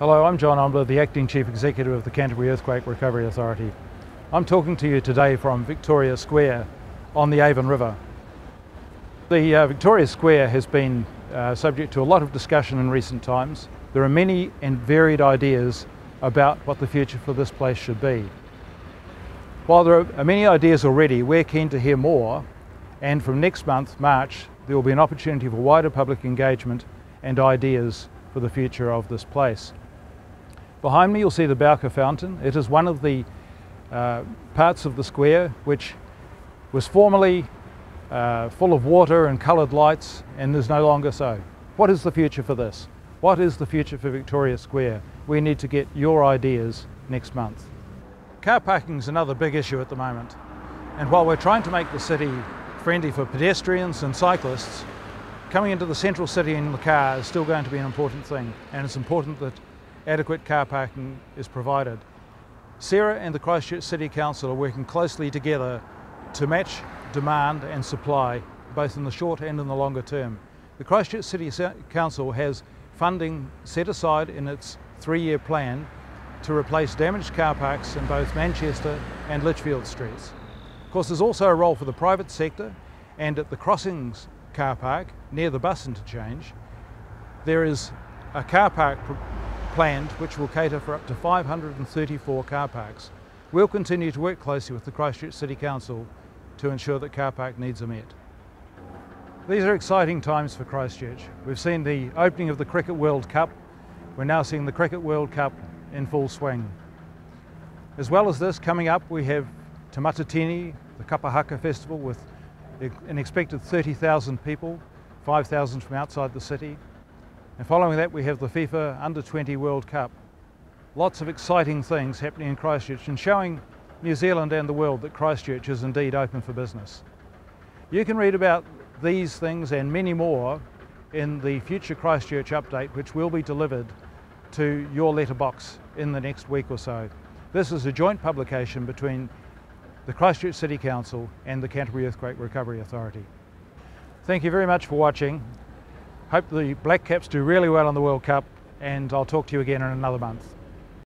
Hello, I'm John Ombler, the Acting Chief Executive of the Canterbury Earthquake Recovery Authority. I'm talking to you today from Victoria Square on the Avon River. The uh, Victoria Square has been uh, subject to a lot of discussion in recent times. There are many and varied ideas about what the future for this place should be. While there are many ideas already, we're keen to hear more and from next month, March, there will be an opportunity for wider public engagement and ideas for the future of this place. Behind me you'll see the Bowker Fountain. It is one of the uh, parts of the square which was formerly uh, full of water and coloured lights and is no longer so. What is the future for this? What is the future for Victoria Square? We need to get your ideas next month. Car parking is another big issue at the moment. And while we're trying to make the city friendly for pedestrians and cyclists, coming into the central city in the car is still going to be an important thing. And it's important that adequate car parking is provided. CERA and the Christchurch City Council are working closely together to match demand and supply both in the short and in the longer term. The Christchurch City Council has funding set aside in its three-year plan to replace damaged car parks in both Manchester and Lichfield streets. Of course there's also a role for the private sector and at the Crossings car park near the bus interchange there is a car park planned which will cater for up to 534 car parks. We'll continue to work closely with the Christchurch City Council to ensure that car park needs are met. These are exciting times for Christchurch. We've seen the opening of the Cricket World Cup. We're now seeing the Cricket World Cup in full swing. As well as this, coming up we have Te Matatini, the Kapahaka Festival with an expected 30,000 people, 5,000 from outside the city. And following that, we have the FIFA Under 20 World Cup. Lots of exciting things happening in Christchurch and showing New Zealand and the world that Christchurch is indeed open for business. You can read about these things and many more in the future Christchurch update, which will be delivered to your letterbox in the next week or so. This is a joint publication between the Christchurch City Council and the Canterbury Earthquake Recovery Authority. Thank you very much for watching. Hope the Black Caps do really well in the World Cup and I'll talk to you again in another month.